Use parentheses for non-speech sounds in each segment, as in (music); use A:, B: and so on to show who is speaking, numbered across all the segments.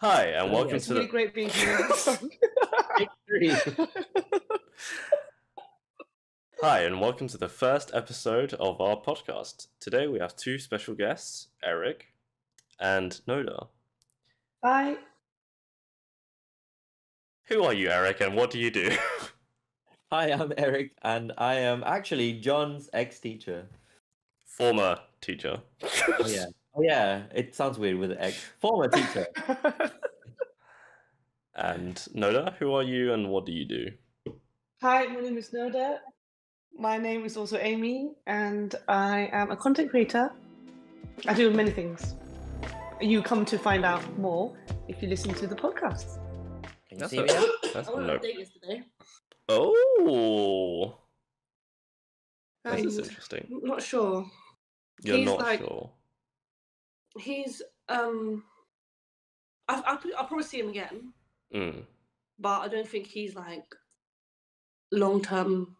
A: Hi, and
B: Oh,
A: welcome
B: yes.
A: to
C: really
A: the
C: great being here. (laughs)
A: Hi, and welcome to the first episode of our podcast. Today we have two special guests, Eric and Noda.
C: Hi.
A: Who are you, Eric, and what do you do? (laughs)
B: Hi, I'm Eric, and I am actually John's ex-teacher.
A: Former teacher.
B: Oh yeah, oh yeah. It sounds weird with an ex. Former teacher. (laughs)
A: And Noda, who are you, and what do you do?
C: Hi, my name is Noda. My name is also Amy, and I am a content creator. I do many things. You come to find out more if you listen to the podcast.
B: Can you
A: That's
B: see
A: a-
B: me? now? (laughs)
A: That's
D: I went on
A: no.
D: a date yesterday.
A: Oh, this is
C: Um,
A: interesting.
C: not sure.
A: You're
C: he's
A: not
C: like-
A: sure.
D: He's um, I, I'll, I'll probably see him again,
A: Mm.
D: but I don't think he's like long-term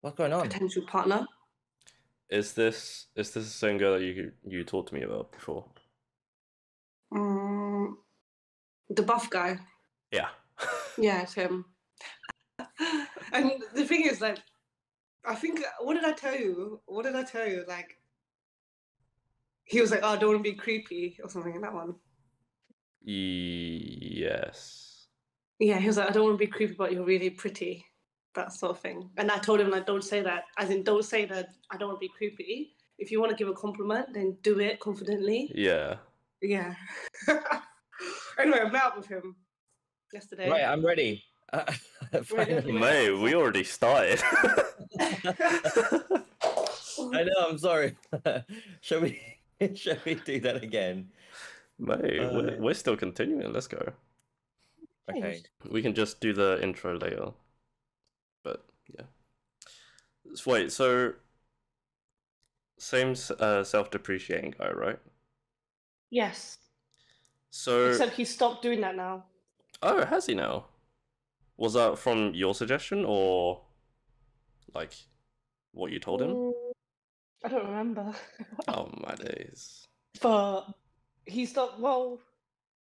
B: What's going on?
D: potential partner.
A: Is this is this the same girl that you you talked to me about before?
D: Um, the buff guy.
A: Yeah. (laughs)
D: Yeah, it's him. and the thing is, like, I think what did I tell you? What did I tell you? Like, he was like, "Oh, I don't want to be creepy" or something. In that one.
A: yes.
D: Yeah, he was like, I don't want to be creepy, but you're really pretty. That sort of thing. And I told him, like, don't say that. As in, don't say that I don't want to be creepy. If you want to give a compliment, then do it confidently.
A: Yeah.
D: Yeah. (laughs) anyway, I met up with him yesterday.
B: Right, I'm ready. (laughs) Finally.
A: May, we already started. (laughs)
B: I know. I'm sorry. shall we? (laughs) Shall we do that again?
A: May, we're,
B: Uh,
A: we're still continuing. Let's go.
B: Okay.
A: We can just do the intro later. But yeah. S- Wait, so same uh, self-depreciating guy, right?
C: Yes.
A: So
C: Except he stopped doing that now.
A: oh, has he now? Was that from your suggestion or like what you told him?
C: I don't remember. (laughs)
A: Oh my days.
C: but he stopped. Well,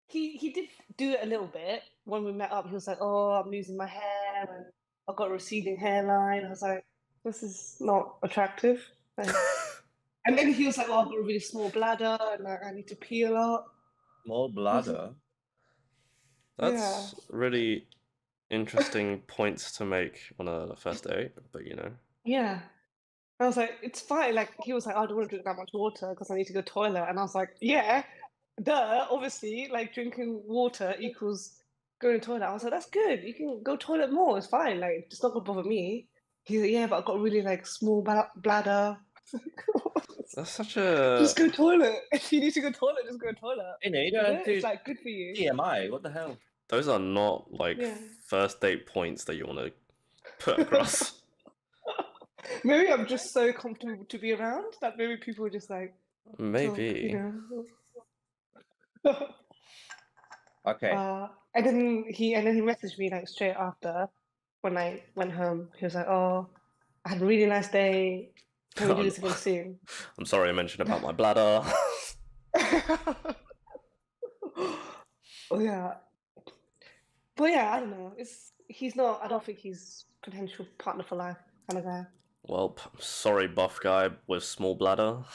C: he he did do it a little bit when we met up. He was like, "Oh, I'm losing my hair and I've got a receding hairline." I was like, "This is not attractive." And, (laughs) and then he was like, "Oh, I've got a really small bladder and I, I need to pee a lot."
B: Small bladder.
A: That's really interesting points to make on a first date, but you know.
C: Yeah. I was like, it's fine. Like he was like, "Oh, I don't want to drink that much water because I need to go toilet. And I was like, yeah, duh, obviously, like drinking water equals going to toilet. I was like, that's good. You can go toilet more. It's fine. Like it's not gonna bother me. He's like, yeah, but I've got really like small bla- bladder. (laughs)
A: That's such a
C: just go toilet. (laughs) If you need to go toilet, just go toilet.
B: You know, you don't have
C: It's like good for you.
B: TMI. What the hell?
A: those are not like
C: Yeah.
A: first date points that you want to put across. (laughs)
C: Maybe I'm just so comfortable to be around that maybe people are just like,
A: Maybe.
C: you know. (laughs)
B: Okay.
C: Uh, and then he and then he messaged me like straight after when I went home. He was like, "Oh, I had a really nice day. Can we do this (laughs) again soon?"
A: I'm sorry I mentioned about my bladder. (laughs)
C: oh yeah, but yeah, I don't know. It's he's not. I don't think he's potential partner for life kind of guy.
A: Well, sorry, buff guy with small bladder. (laughs)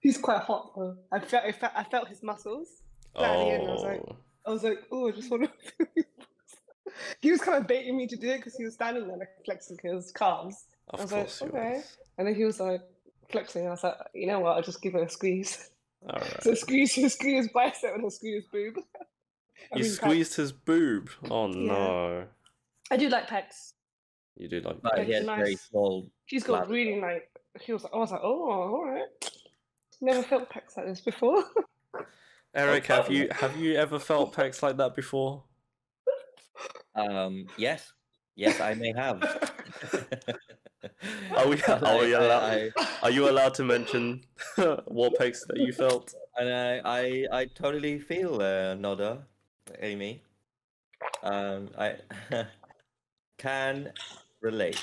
C: He's quite hot though. I felt I felt, I felt his muscles. At end, I was like,
A: oh,
C: I was like, oh, I just want to. (laughs) he was kind of baiting me to do it because he was standing there like flexing his calves. I
A: of
C: was like,
A: course he
C: okay.
A: was.
C: And then he was like flexing. I was like, you know what? I'll just give it a squeeze.
A: All right. (laughs)
C: So squeeze, his squeeze his bicep and squeeze boob. I
A: You
C: mean,
A: squeezed his boob. Oh
C: Yeah.
A: no.
C: I do like pecs.
A: You do like
B: But he has very
C: nice.
B: small.
C: She's got
B: Bladder.
C: really like. He was. I was like, oh, all right. Never felt pecs like this before. (laughs)
A: Eric, have you have you ever felt pecs like that before?
B: Um. Yes. Yes, I may have. (laughs)
A: Are we are we
B: I- I-
A: allowed
B: I-
A: are you allowed to mention (laughs) what pecs that you felt?
B: and I, I, I totally feel uh, Noda, Amy. Um, I can relate,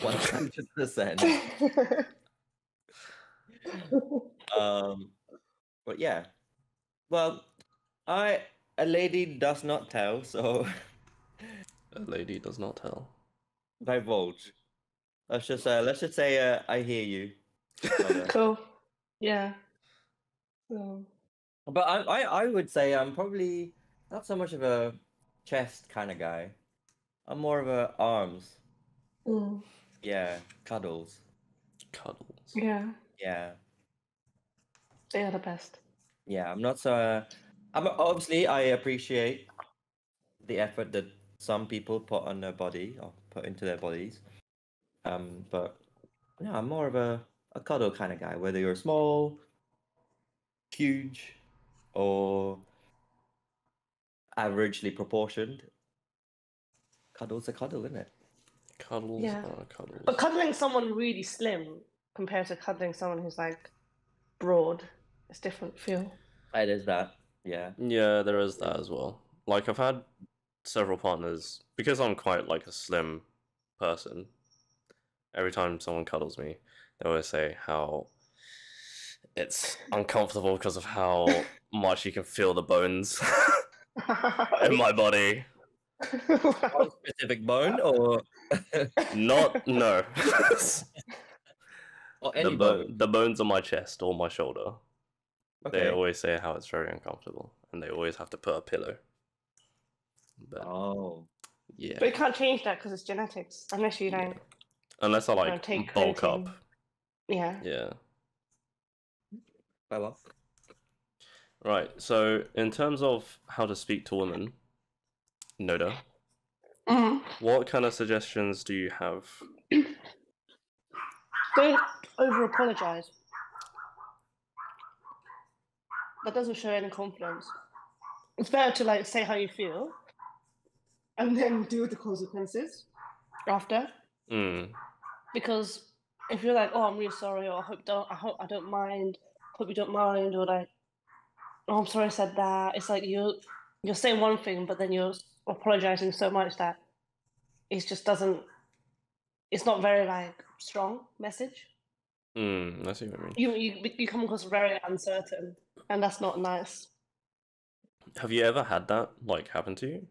B: one hundred percent. (laughs) Um, but yeah, Well, I a lady does not tell, so
A: A lady does not tell.
B: divulge. Let's just uh, let's just say uh, I hear you. (laughs)
C: Cool. Yeah. So,
B: But I, I I would say I'm probably not so much of a chest kind of guy. I'm more of a arms.
C: Mm,
B: Yeah, cuddles.
A: Cuddles.
C: yeah,
B: Yeah,
C: they are the best.
B: yeah. I'm not so. Uh, I'm obviously I appreciate the effort that some people put on their body or put into their bodies. Um, but yeah, I'm more of a a cuddle kind of guy. Whether you're small, huge, or averagely proportioned, cuddle's a cuddle, isn't it?
A: Cuddles
C: Yeah.
A: are cuddles.
C: But cuddling someone really slim compared to cuddling someone who's like broad, it's different feel.
B: It is that. Yeah.
A: Yeah, there is that as well. Like I've had several partners because I'm quite like a slim person. Every time someone cuddles me, they always say how it's uncomfortable because of how (laughs) much you can feel the bones (laughs) in my body.
B: One (laughs) specific bone or (laughs)
A: Not no.
B: or
A: the
B: any
A: bo-
B: bone.
A: the bones on my chest or my shoulder. They always say how it's very uncomfortable, and they always have to put a pillow. But
B: Oh.
A: yeah,
C: But you can't change that because it's genetics, unless you like,
A: unless I like
C: take
A: bulk up.
C: yeah.
A: Yeah.
B: Well, well.
A: Right. So, in terms of how to speak to women, Noda,
C: Mm.
A: what kind of suggestions do you have?
C: Don't over apologize. That doesn't show any confidence. It's better to like say how you feel and then deal with the consequences after.
A: Mm,
C: Because if you're like, oh, I'm really sorry, or I hope don't, I hope I don't mind, hope you don't mind, or like, oh, I'm sorry I said that. It's like you're you're saying one thing, but then you're apologizing so much that it just doesn't. It's not very like strong message.
A: mm, I see what you mean.
C: You you you come across very uncertain, and that's not nice.
A: Have you ever had that like happen to you?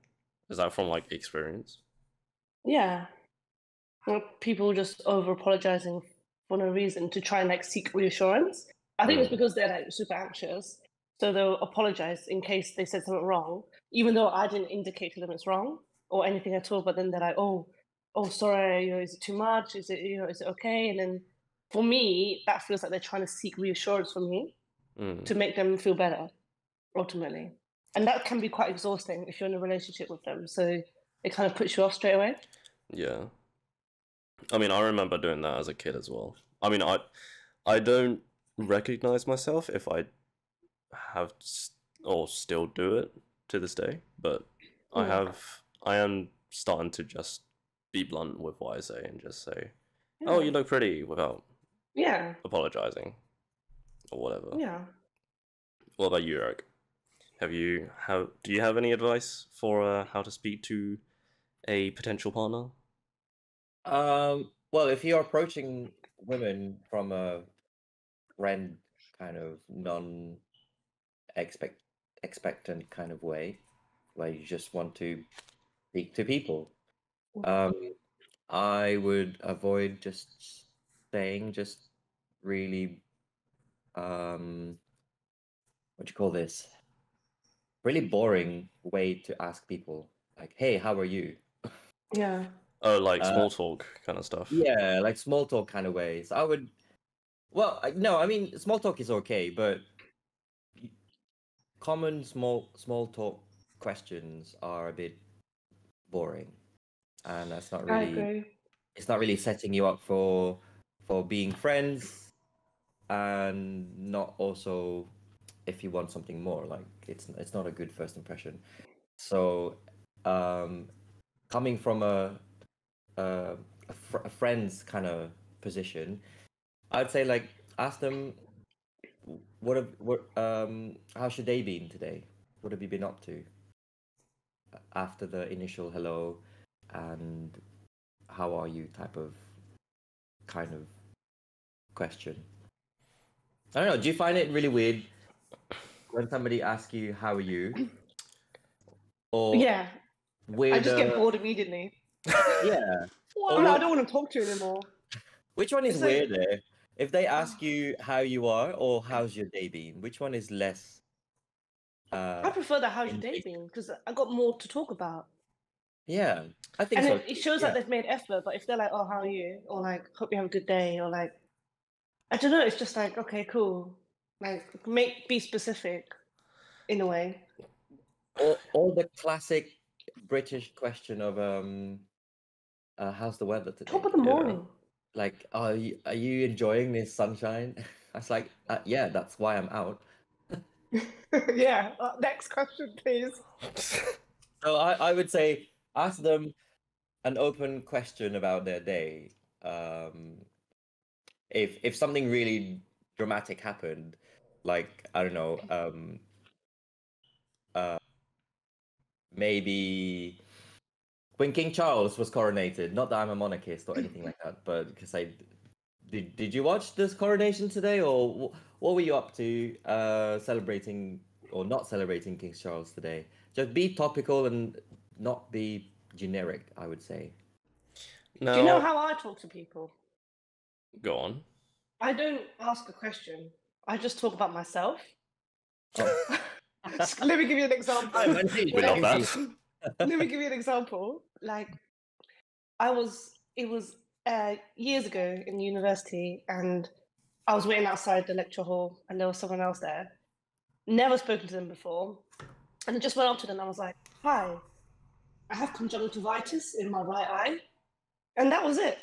A: Is that from like experience?
C: Yeah. Like, people just over apologizing for no reason to try and like seek reassurance. I think it's
A: Mm.
C: because they're like super anxious. So they'll apologize in case they said something wrong, even though I didn't indicate to them it's wrong or anything at all. But then they're like, oh, oh, sorry, you know, is it too much? Is it, you know, is it okay? And then for me, that feels like they're trying to seek reassurance from me
A: Mm,
C: to make them feel better, ultimately. And that can be quite exhausting if you're in a relationship with them. So it kind of puts you off straight away.
A: yeah. I mean, I remember doing that as a kid as well. I mean, I I don't recognize myself if I have s- or still do it to this day, but I
C: Mm.
A: have I am starting to just be blunt with what I say and just say, "Oh, you look pretty," without
C: Yeah,
A: apologizing or whatever.
C: yeah.
A: What about you, Eric? Have you have do you have any advice for uh, how to speak to a potential partner?
B: Um, well, if you're approaching women from a friend kind of non expect expectant kind of way, where you just want to speak to people, um, I would avoid just saying just really um what do you call this? Really boring way to ask people. Like, hey, how are you?
C: Yeah.
A: Oh, like
B: Uh,
A: small talk kind of stuff.
B: Yeah, like small talk kind of ways. I would. Well, I, no, I mean small talk is okay, but y- common small small talk questions are a bit boring, and that's not really. It's not really setting you up for for being friends, and not also if you want something more. Like it's it's not a good first impression. So, um, coming from a uh, a, fr- a friend's kind of position, I'd say like ask them what have what um how should they been today? What have you been up to? After the initial hello, and how are you type of kind of question. I don't know. Do you find it really weird when somebody asks you how are you, (clears throat) or
C: yeah,
B: weirder,
C: I just get bored immediately. (laughs)
B: yeah. (laughs)
C: Well,
B: Or
C: I don't want to talk to you anymore. (laughs)
B: Which one is
C: It's like-
B: weirder? If they ask you how you are or how's your day been, which one is less?
C: I
B: Uh,
C: prefer the how's your day been because I got more to talk about.
B: yeah, I think
C: and
B: so.
C: it, shows
B: yeah.
C: that they've made effort. But if they're like, "Oh, how are you?" or like, "Hope you have a good day," or like, I don't know. It's just like, okay, cool. Like, make be specific, in a way.
B: or, or the classic British question of um, uh, how's the weather today?
C: Top of the morning.
B: Like, are you, are you enjoying this sunshine? (laughs) I was like, uh, yeah, that's why I'm out. (laughs)
C: yeah. Uh, next question, please. (laughs)
B: So I, I would say ask them an open question about their day. Um, if if something really dramatic happened, like I don't know, um, uh, maybe when King Charles was coronated. Not that I'm a monarchist or anything like that, but because I did. Did you watch this coronation today, or wh- what were you up to uh, celebrating or not celebrating King Charles today? Just be topical and not be generic. I would say.
A: no,
C: Do you know how I talk to people?
A: go on.
C: I don't ask a question. I just talk about myself.
B: Oh. (laughs)
C: Let me give you an example.
B: Hi, my name's
A: We love that.
B: Lucy. (laughs)
C: Let me give you an example. Like, I was, it was uh, years ago in university, and I was waiting outside the lecture hall, and there was someone else there. Never spoken to them before, and I just went up to them. and I was like, "Hi, I have conjunctivitis in my right eye," and that was it.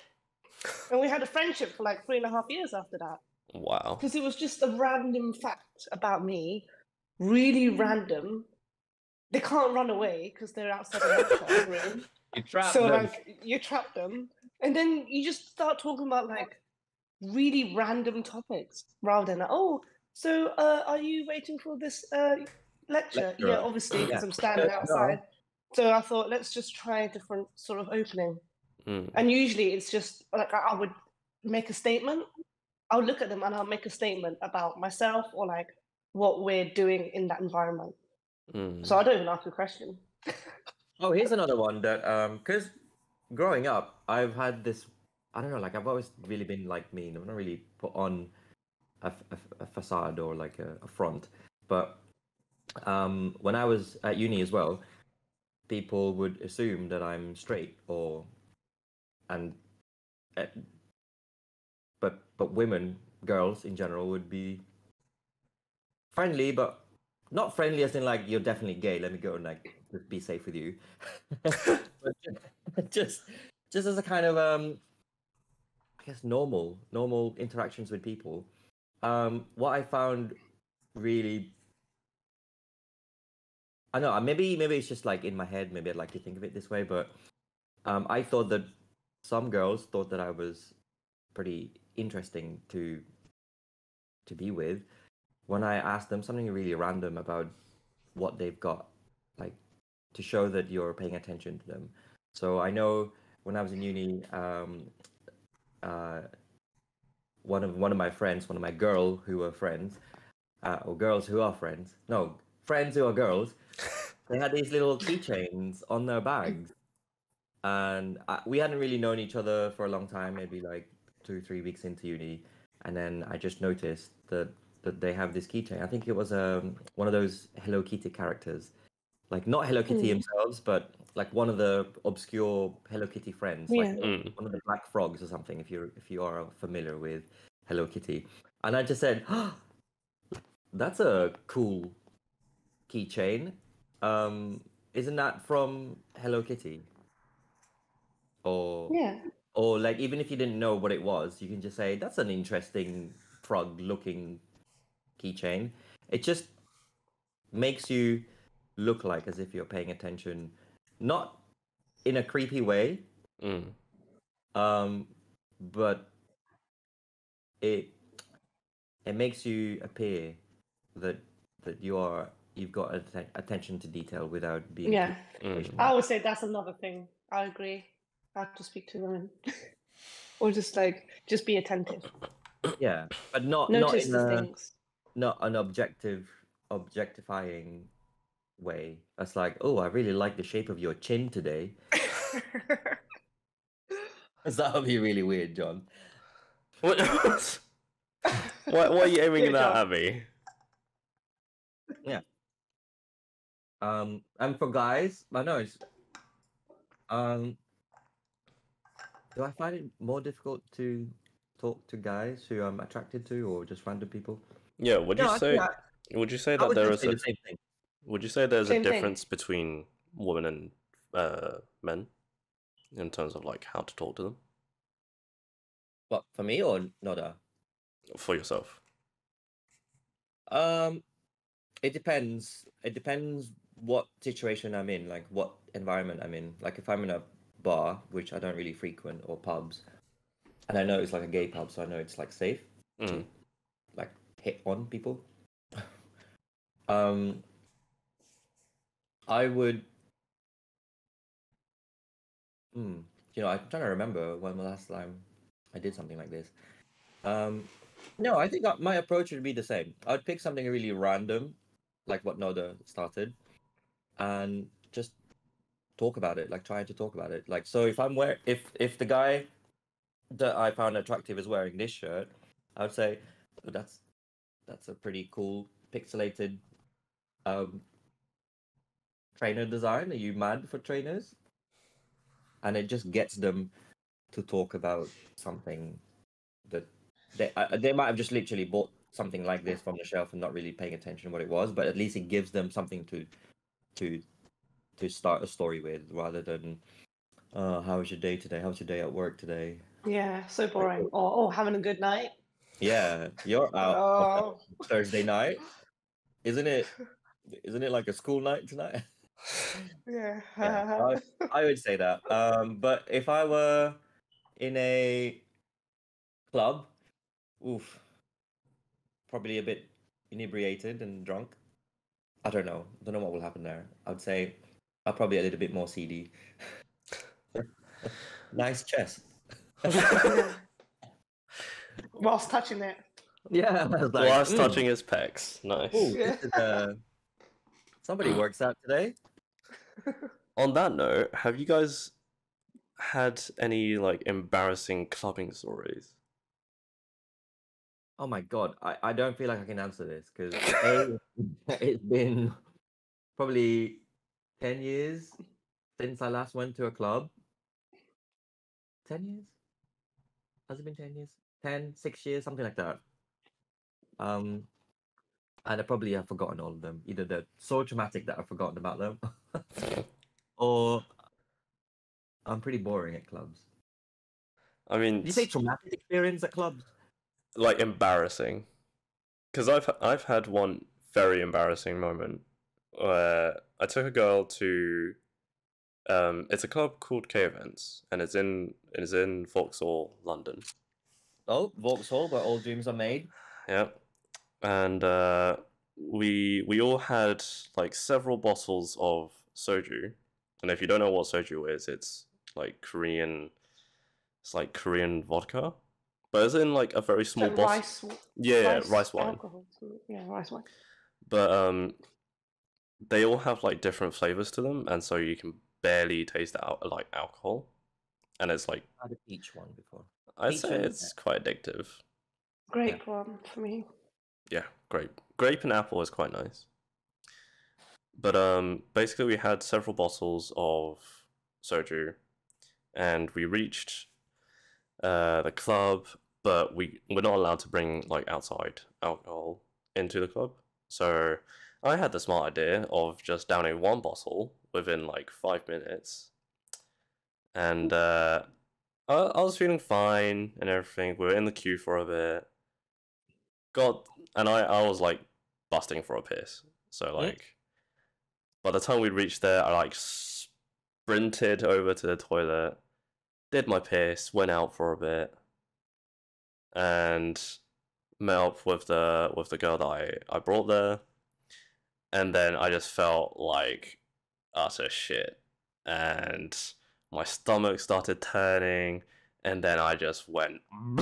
C: And we had a friendship for like three and a half years after that
A: Wow.
C: because it was just a random fact about me, really random. They can't run away because they're outside the lecture room.
B: You trap
C: So
B: them.
C: like you trap them, and then you just start talking about like really random topics rather than oh, so uh, are you waiting for this uh, lecture? Yeah, obviously because
B: Yeah.
C: I'm standing
B: No.
C: outside. So I thought let's just try a different sort of opening.
A: Mm.
C: And usually it's just like I I would make a statement. I'll look at them and I'll make a statement about myself or like what we're doing in that environment.
A: Mm.
C: So I don't even ask a question. (laughs)
B: Oh, here's another one that um, because growing up, I've had this. I don't know, like I've always really been like mean. I've not really put on a facade or like a, a front. But um, when I was at uni as well, people would assume that I'm straight or, and, uh, but but women, girls in general, would be friendly, but not friendly as in like you're definitely gay. Let me go and like just be safe with you. (laughs) (laughs) just just as a kind of um I guess normal normal interactions with people. Um what I found really I know uh, maybe maybe it's just like in my head, maybe I'd like to think of it this way, but um I thought that some girls thought that I was pretty interesting to to be with when I ask them something really random about what they've got, like to show that you're paying attention to them. So I know when I was in uni, um, uh, one of one of my friends, one of my girl who were friends, uh, or girls who are friends, no, friends who are girls, (laughs) they had these little keychains on their bags, and I, we hadn't really known each other for a long time, maybe like two, three weeks into uni, and then I just noticed that that they have this keychain. I think it was um one of those Hello Kitty characters, like not Hello Kitty
C: Mm.
B: themselves, but like one of the obscure Hello Kitty friends, like
A: Mm.
B: one of the Black Frogs or something. If you if you are familiar with Hello Kitty, and I just said, oh, "That's a cool keychain. Um, isn't that from Hello Kitty?" Or
C: Yeah.
B: or like even if you didn't know what it was, you can just say that's an interesting frog looking keychain. It just makes you look like as if you're paying attention, not in a creepy way,
A: Mm.
B: um, but it it makes you appear that that you are you've got atten- attention to detail without being
C: Yeah.
A: Mm.
C: I would say that's another thing. I agree. I have to speak to women. (laughs) or just like just be attentive.
B: yeah, but not
C: Notice
B: not in
C: the
B: a,
C: things.
B: Not an objective objectifying way. That's like, oh, I really like the shape of your chin today. (laughs) that would be really weird, John.
A: What? (laughs) why, why are you aiming
C: Yeah,
A: that
C: John.
A: at me? Yeah.
B: Um, and for guys, I know it's. Um, do I find it more difficult to talk to guys who I'm attracted to, or just random people?
A: Yeah, would
B: No,
A: you
B: I
A: say?
B: think I-
A: Would you say that
B: would
A: there
B: just
A: is
B: say
A: a?
B: the same thing.
A: Would you say there's
C: Same
A: a
C: thing.
A: difference between women and uh, men in terms of like how to talk to them
B: What for me or Noda?
A: for yourself?
B: Um, it depends. It depends what situation I'm in, like what environment I'm in. Like if I'm in a bar, which I don't really frequent, or pubs, and I know it's like a gay pub, so I know it's like safe
A: Mm.
B: Hit on people. um, I would. Hmm. You know, I'm trying to remember when the last time I did something like this. Um, no, I think uh, my approach would be the same. I'd pick something really random, like what Noda started, and just talk about it. Like trying to talk about it. Like so, if I'm wear if if the guy that I found attractive is wearing this shirt, I would say "Oh, that's that's a pretty cool pixelated um trainer design. Are you mad for trainers? And it just gets them to talk about something that they uh, they might have just literally bought something like this from the shelf and not really paying attention to what it was, but at least it gives them something to to to start a story with rather than uh, how was your day today? How was your day at work today?
C: yeah, so boring. Or oh, having a good night.
B: Yeah, you're out
C: Oh, (laughs)
B: Thursday night, isn't it? Isn't it like a school night tonight? (laughs)
C: yeah. (laughs)
B: Yeah, I would say that. Um, but if I were in a club, oof, probably a bit inebriated and drunk. I don't know. Don't know what will happen there. I'd say I'm probably a little bit more seedy. nice chest.
C: Yeah. Whilst touching it.
B: Yeah, (laughs) like,
A: Whilst
B: "Mm,
A: touching his pecs, nice.
B: ooh,
C: Yeah.
B: is, uh, (laughs) somebody works out today. (laughs)
A: On that note, have you guys had any like embarrassing clubbing stories?
B: Oh my god, I, I don't feel like I can answer this because it's been probably 10 years since I last went to a club. 10 years? Has it been 10 years? 10, 6 years, something like that. Um, and I probably have forgotten all of them. Either they're so traumatic that I've forgotten about them, (laughs) or I'm pretty boring at clubs.
A: I mean,
B: Did you say traumatic experience at clubs?
A: like embarrassing, because I've I've had one very embarrassing moment where I took a girl to. Um, it's a club called K Events, and it's in it's in Vauxhall, London.
B: Oh, Vauxhall, where all dreams are made.
A: Yeah, and uh, we we all had like several bottles of soju, and if you don't know what soju is, it's like Korean, it's like Korean vodka, but it's in like a very small bottle.
C: rice,
A: Yeah, yeah, rice wine.
C: alcohol. Yeah, rice wine.
A: But um, they all have like different flavors to them, and so you can barely taste out al- like alcohol, and it's like
B: I had a peach one before.
A: I'd say
B: and-
A: it's quite addictive.
C: Great one for me.
A: Yeah, grape. Grape and apple is quite nice. But um basically we had several bottles of soju and we reached uh the club, but we we're not allowed to bring like outside alcohol into the club. So I had the smart idea of just downing one bottle within like five minutes. And uh I, I was feeling fine and everything. We were in the queue for a bit got and I, I was like busting for a piss. So hmm. like by the time we reached there, I like sprinted over to the toilet, did my piss, went out for a bit, and met up with the with the girl that I, I brought there. And then I just felt like utter shit. And my stomach started turning, and then I just went (laughs)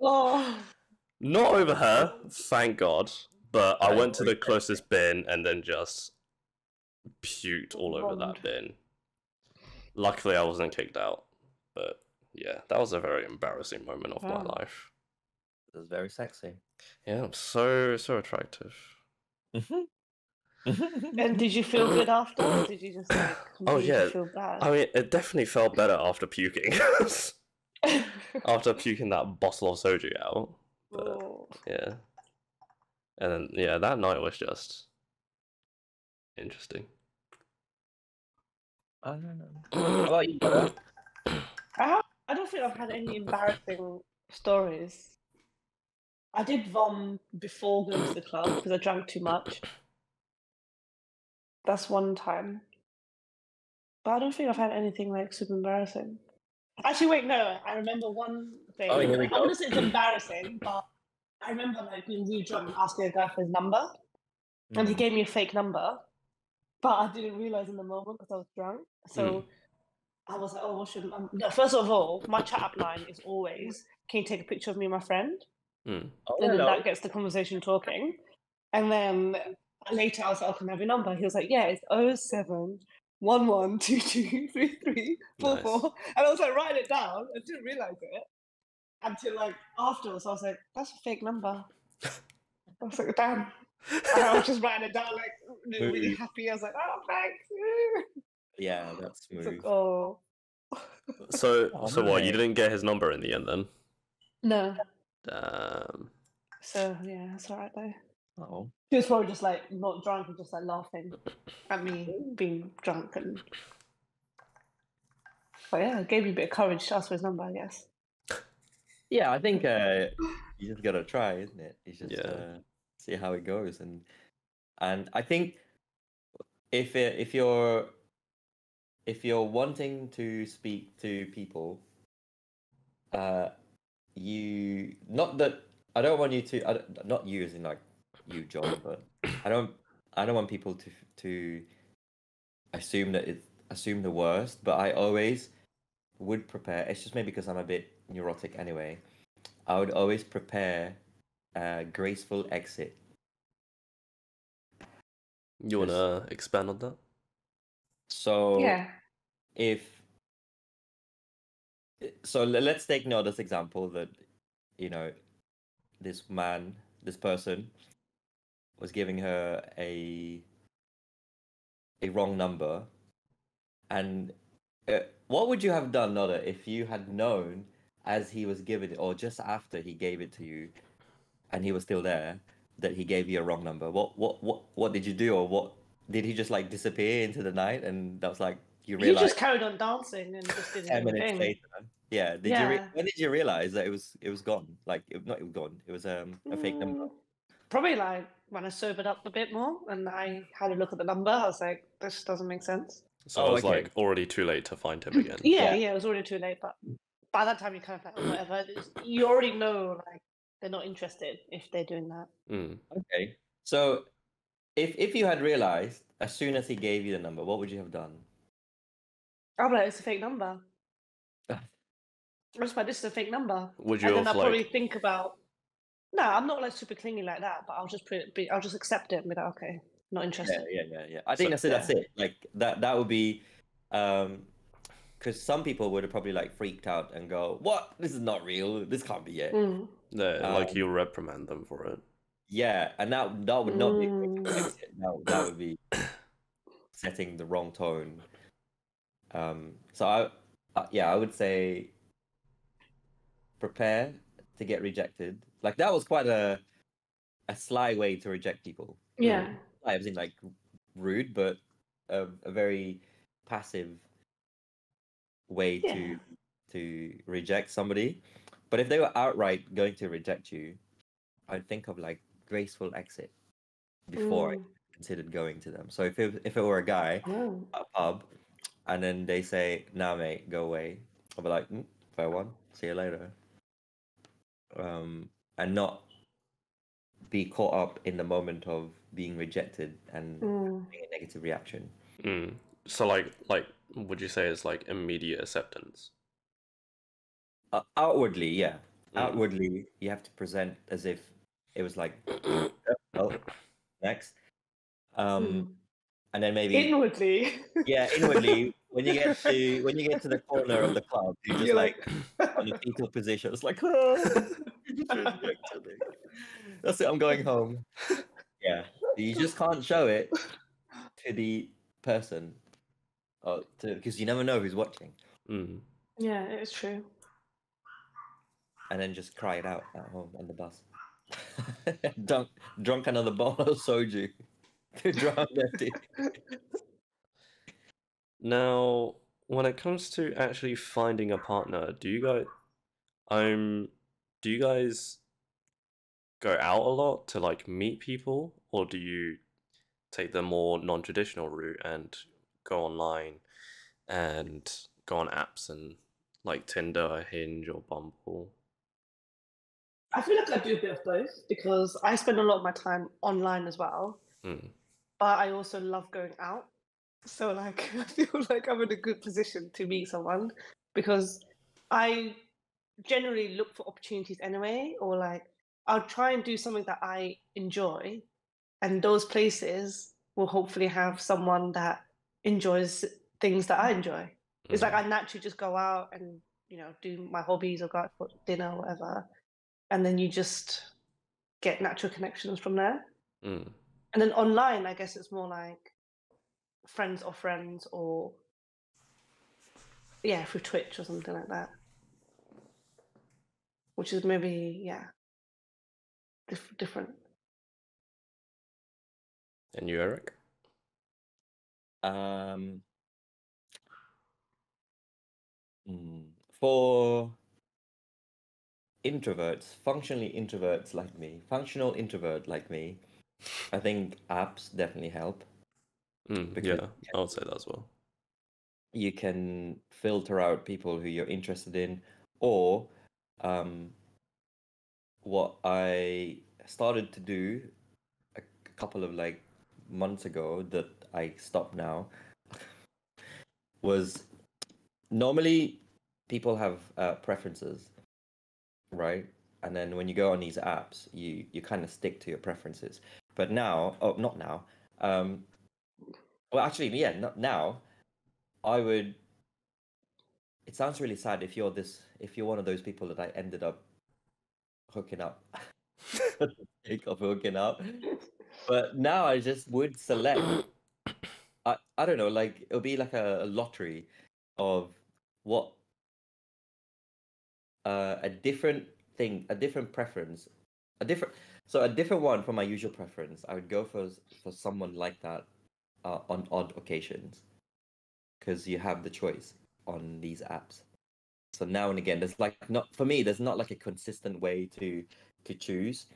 C: Oh,
A: Not over her, thank God. but I went to the closest bin and then just puked all over that bin. Luckily, I wasn't kicked out, but yeah, that was a very embarrassing moment of my life.
B: It was very sexy.
A: Yeah, I'm so so attractive. Mm-hmm.
C: And did you feel good after? Or did you just like (clears throat)
A: Oh, yeah.
C: feel bad?
A: I mean, it definitely felt better after puking. (laughs) after puking that bottle of soju out. But
C: Oh.
A: yeah. And then yeah, that night was just interesting.
B: I don't know. (clears throat) How you.
C: I, have, I don't think I've had any embarrassing stories. I did vom before going to the club because I drank too much. That's one time. But I don't think I've had anything like super embarrassing. Actually, wait, no. I remember one thing.
B: Oh, here we
C: I
B: go.
C: wouldn't say it's embarrassing, but I remember like being really drunk and asking a guy for his number, and he
B: Mm.
C: gave me a fake number, but I didn't realize in the moment because I was drunk. So I was like, oh, what should um, no, first of all, my chat up line is always, can you take a picture of me and my friend?
A: Mm.
B: Oh,
C: and then that gets the conversation talking. And then later I was like, oh, can I have your number? He was like, yeah, it's 07 11223344.
A: Nice.
C: And I was like, writing it down. I didn't realize it until like afterwards. I was like, that's a fake number. I was like, damn. And I was just writing it down, like (laughs) really, really happy. I was like, oh, thanks. (laughs)
B: Yeah, that's
C: It's
B: smooth.
C: like, oh.
A: So (laughs)
B: Oh,
A: so what? You didn't get his number in the end then?
C: No.
A: Damn.
C: So yeah, it's alright though.
B: Oh.
C: He was probably just like not drunk and just like laughing at me being drunk and but yeah, it gave me a bit of courage to ask for his number, I guess.
B: Yeah, I think uh, you just gotta try, isn't it? You just
A: Yeah.
B: uh, see how it goes, and and I think if it, if you're if you're wanting to speak to people, uh, you not that I don't want you to I don't, not you as in like you, John, but I don't I don't want people to to assume that it assume the worst, but I always would prepare. It's just maybe because I'm a bit neurotic anyway. I would always prepare a graceful exit.
A: You wanna expand on that?
B: So
C: yeah.
B: if so let's take now this example that you know this man this person was giving her a a wrong number. And uh, what would you have done Noda if you had known as he was giving it or just after he gave it to you and he was still there that he gave you a wrong number? What what what what did you do or what did he just like disappear into the night and that was like you
C: He
B: realized
C: just carried on dancing and just did his
B: 10 minutes
C: thing.
B: later. Yeah did you re- when did you realize that it was it was gone? Like it, not it was gone. It was um a fake number.
C: Mm, Probably like when I sobered up a bit more and I had a look at the number, I was like, this doesn't make sense.
A: So
B: Oh,
A: it was
B: okay.
A: like already too late to find him (laughs) again.
C: Yeah,
B: Yeah.
C: yeah, it was already too late, but by that time you kind of like, oh, whatever. You already know like they're not interested if they're doing that.
A: Mm.
B: okay so if if you had realized as soon as he gave you the number what would you have done
C: I'm like, it's a fake number. (laughs) I'm just like, this is a fake number.
A: Would you
C: and then
A: have
C: I'll probably think about. No, I'm not like super clingy like that, but I'll just put it, be, I'll just accept it and be like, okay, not interested.
B: yeah yeah yeah i think
A: So-
B: that's it that's it like that that would be um because some people would have probably like freaked out and go what this is not real this can't be it
C: Mm.
A: yeah, like
B: um,
A: you reprimand them for it?
B: yeah and that that would not be
C: Mm.
B: graceful exit. that, would- that would be (coughs) setting the wrong tone um so i uh, yeah i would say prepare to get rejected like that was quite a a sly way to reject people
C: Yeah.
B: i was in like rude but a, a very passive way
C: Yeah.
B: to to reject somebody but if they were outright going to reject you i'd think of like graceful exit before i
C: Mm.
B: considered going to them so if it, if it were a guy
C: Oh.
B: a pub and then they say nah mate go away i'll be like mm, fair one see you later um and not be caught up in the moment of being rejected and
C: Mm.
B: having a negative reaction
A: Mm. So like like would you say it's like immediate acceptance?
B: uh, outwardly yeah
A: Mm.
B: outwardly you have to present as if it was like (coughs) oh, next. Um,
C: Hmm.
B: and then maybe
C: Inwardly.
B: yeah, inwardly when you get to when you get to the corner of the club, you're just
C: You're
B: like, on a fetal position. It's like, "Ah, (laughs) (laughs) you just rejected me." that's it. I'm going home. Yeah, you just can't show it to the person, or to because you never know who's watching,
A: Mm.
C: yeah, it's true.
B: and then just cry it out at home on the bus. (laughs) drunk, drunk another bottle of soju to drown their tears.
A: Now, when it comes to actually finding a partner, do you guys, um, do you guys go out a lot to like meet people, or do you take the more non-traditional route and go online and go on apps and like Tinder, Hinge, or Bumble?
C: I feel like I do a bit of both because I spend a lot of my time online as well,
A: Mm.
C: but I also love going out. So like (laughs) I feel like I'm in a good position to meet someone because I generally look for opportunities anyway, or like I'll try and do something that I enjoy, and those places will hopefully have someone that enjoys things that I enjoy. It's like
A: Mm.
C: I naturally just go out and you know do my hobbies or go out for dinner or whatever, and then you just get natural connections from there.
A: Mm.
C: And then online, I guess it's more like friends of friends or yeah, through Twitch or something like that. Which is maybe yeah, dif- different.
A: And you, Eric?
B: Um, mm, for introverts, functionally introverts like me, functional introvert like me, I think apps definitely help.
A: Mm,
B: Because-
A: yeah, I would say that as well.
B: You can filter out people who you're interested in, or um, what I started to do a couple of like months ago that I stopped now was normally people have uh, preferences, right? And then when you go on these apps, you you kind of stick to your preferences. But now, oh, not now. Um, well, actually, yeah, not now. I would. It sounds really sad if you're this, if you're one of those people that I ended up hooking up, (laughs) of hooking up. But now I just would select. I I don't know, like it'll be like a, a lottery of what uh, a different thing, a different preference, a different. So a different one from my usual preference. I would go for for someone like that uh, on odd occasions, because you have the choice on these apps. So now and again, there's like not for me. There's not like a consistent way to to choose.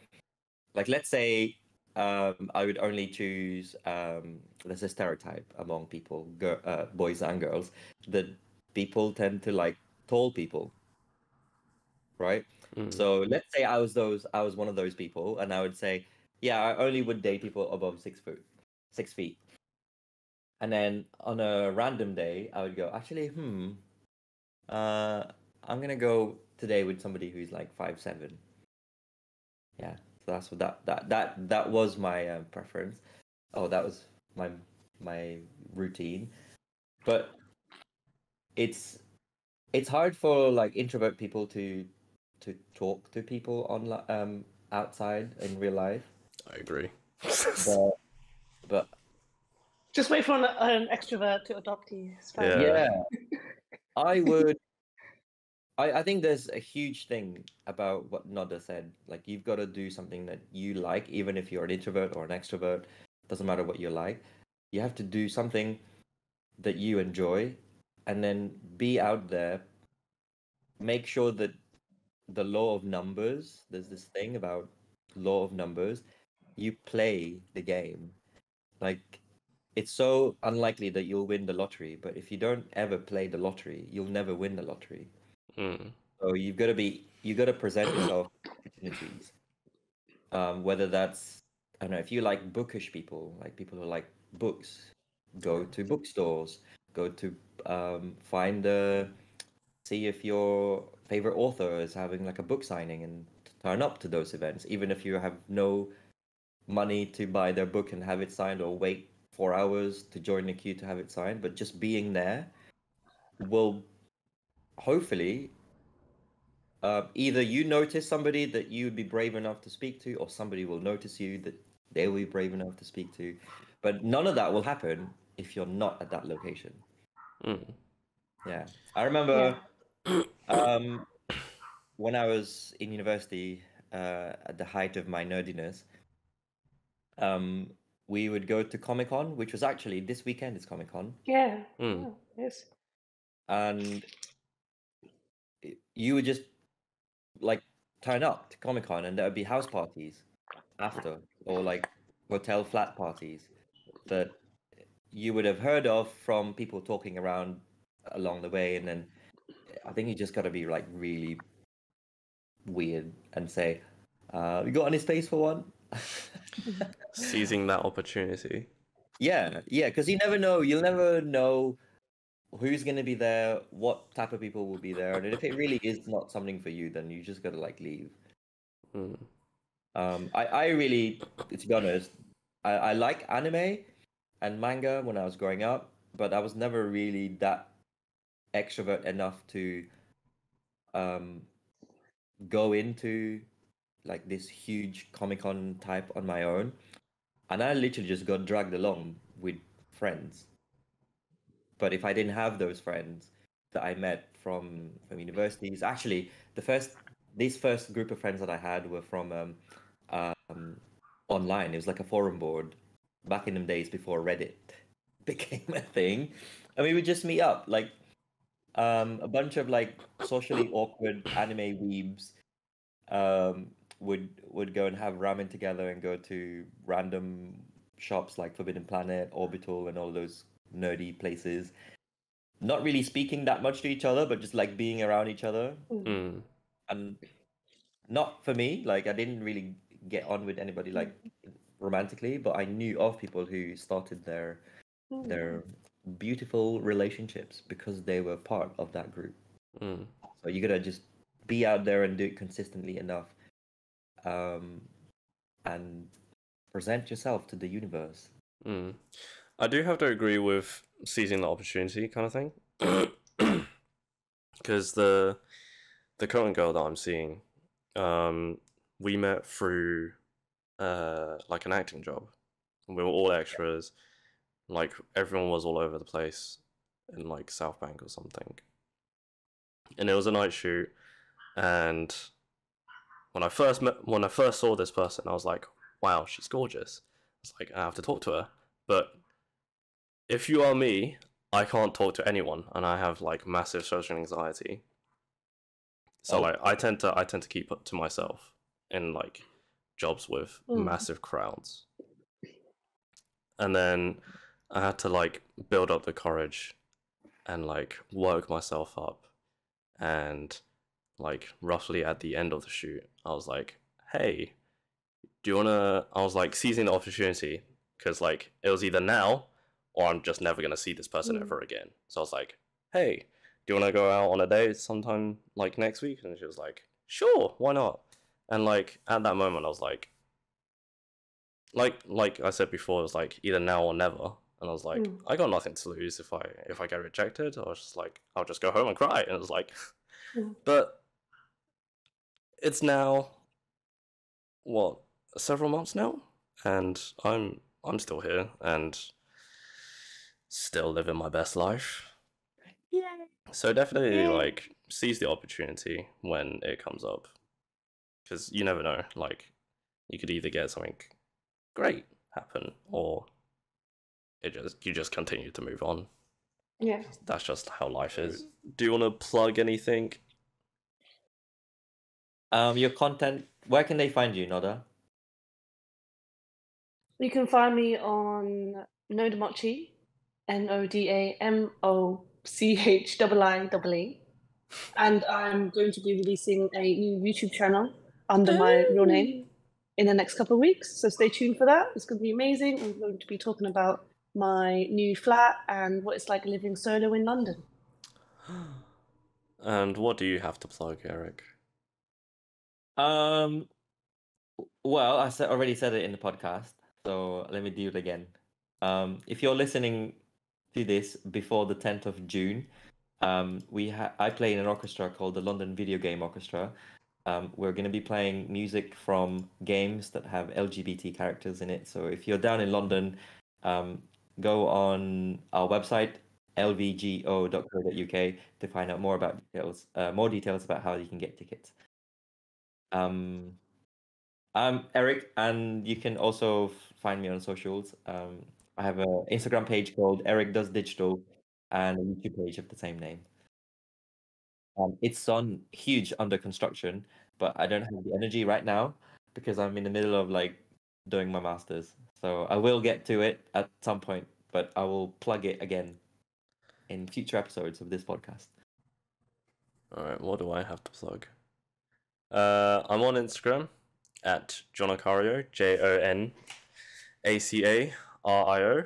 B: Like let's say um, I would only choose. Um, there's a stereotype among people, gir- uh, boys and girls, that people tend to like tall people, right?
A: Mm.
B: So let's say I was those, I was one of those people, and I would say, yeah, I only would date people above six foot, six feet. And then on a random day, I would go, actually, hmm, uh, I'm gonna go today with somebody who's like five seven. Yeah, so that's what that that that that was my uh, preference. Oh, that was my my routine, but it's it's hard for like introvert people to to talk to people on um outside in real life
A: I agree. (laughs)
B: but but
C: Just wait for an, an extrovert to adopt you.
A: Yeah.
B: yeah (laughs) i would I, I think there's a huge thing about what Noda said. Like you've got to do something that you like, even if you're an introvert or an extrovert. Doesn't matter what you like. You have to do something that you enjoy, and then be out there. Make sure that the law of numbers. There's this thing about law of numbers. You play the game. Like it's so unlikely that you'll win the lottery, but if you don't ever play the lottery, you'll never win the lottery.
A: Mm.
B: So you've got to be, you've got to present yourself opportunities. Um, whether that's, I don't know, if you like bookish people, like people who like books, go to bookstores, go to um, find a, see if your favorite author is having like a book signing and turn up to those events, even if you have no money to buy their book and have it signed or wait four hours to join the queue to have it signed, but just being there will hopefully uh, either you notice somebody that you would be brave enough to speak to, or somebody will notice you that they will be brave enough to speak to. But none of that will happen if you're not at that location.
A: Mm.
B: Yeah, I remember (coughs) um, when I was in university uh, at the height of my nerdiness. Um, we would go to Comic Con, which was actually this weekend is Comic Con,
C: Yeah.
A: Mm.
C: yeah, Yes.
B: and you would just like turn up to Comic Con, and there would be house parties after, or like hotel flat parties that you would have heard of from people talking around along the way, and then I think you just got to be like really weird and say, uh, "You got any space for one?"
A: Seizing that opportunity.
B: Yeah, yeah, because you never know. You'll never know who's going to be there, what type of people will be there, and if it really is not something for you, then you just got to like leave.
A: Mm.
B: Um, I, I really, to be honest, I, I like anime and manga when I was growing up, but I was never really that extrovert enough to um, go into like this huge Comic Con type on my own. And I literally just got dragged along with friends. But if I didn't have those friends that I met from from universities, actually, the first these first group of friends that I had were from um, um, online. It was like a forum board back in them days before Reddit (laughs) became a thing, and we would just meet up like um, a bunch of like socially awkward anime weebs um, would would go and have ramen together and go to random shops like Forbidden Planet, Orbital, and all those nerdy places. Not really speaking that much to each other, but just like being around each other
A: Mm.
B: and not for me like i didn't really get on with anybody like romantically but i knew of people who started their
C: Mm.
B: their beautiful relationships because they were part of that group
A: Mm.
B: so you gotta just be out there and do it consistently enough um and present yourself to the universe.
A: Mm. I do have to agree with seizing the opportunity kind of thing, (clears throat) because the the current girl that I'm seeing, um, we met through uh like an acting job. We were all extras, like everyone was all over the place in like South Bank or something, and it was a night shoot, and when I first met when I first saw this person, I was like, wow, she's gorgeous. It's like I have to talk to her. But if you are me, I can't talk to anyone, and I have like massive social anxiety. So
B: Oh.
A: like I tend to I tend to keep it to myself in like jobs with
C: Mm.
A: massive crowds. And then I had to like build up the courage and like work myself up and like roughly at the end of the shoot I was like, "Hey, do you want to I was like seizing the opportunity because like it was either now or I'm just never gonna see this person
C: Mm.
A: ever again. So I was like, "Hey, do you want to go out on a date sometime like next week?" And she was like, "Sure, why not?" And like at that moment, I was like, like like I said before, it was like either now or never. And I was like,
C: Mm.
A: I got nothing to lose if I if I get rejected. I was just like, I'll just go home and cry. And it was like,
C: Mm. (laughs)
A: but it's now what several months now, and I'm I'm still here and still living my best life.
B: yeah
A: So definitely
C: Yeah.
A: like seize the opportunity when it comes up, because you never know. Like you could either get something great happen, or it just you just continue to move on.
C: Yeah.
A: That's just how life is. Mm. Do you want to plug anything?
B: Um your content where can they find you noda
C: You can find me on Nodamochiiee, N O D A M O C H I I E E. And I'm going to be releasing a new YouTube channel under my real name in the next couple of weeks. So stay tuned for that. It's going to be amazing. I'm going to be talking about my new flat and what it's like living solo in London. (gasps)
A: And what do you have to plug, Eric?
B: Um, Well, I already said it in the podcast, so let me do it again. Um, if you're listening to this before the 10th of June, um, we ha- I play in an orchestra called the London Video Game Orchestra. Um, we're going to be playing music from games that have LGBT characters in it. So if you're down in London, um, go on our website lvgo.co.uk to find out more about details, uh, more details about how you can get tickets. Um, I'm Eric, and you can also find me on socials. Um, I have an Instagram page called Eric Does Digital and a YouTube page of the same name. Um, it's on huge under construction, but I don't have the energy right now because I'm in the middle of like doing my masters. So I will get to it at some point, but I will plug it again in future episodes of this podcast.
A: All right, what do I have to plug? Uh, I'm on Instagram at Jon Acario, J O N A C A R I O.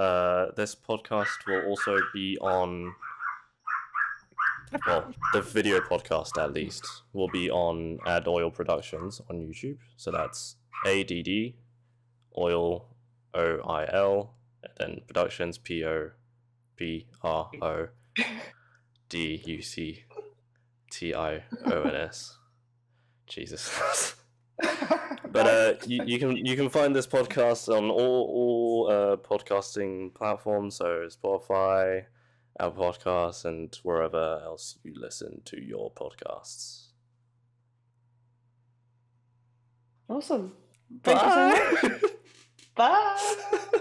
A: Uh, this podcast will also be on. Well, the video podcast at least will be on Add Oil Productions on YouTube. So that's A D D, Oil, O I L, and then Productions P O P R O D U C T I O N S. Jesus. (laughs) but uh, you, you can you can find this podcast on all all uh, podcasting platforms, so Spotify, Apple Podcasts, and wherever else you listen to your podcasts.
C: awesome. Thank you so much. (laughs)
A: Bye.
C: Bye.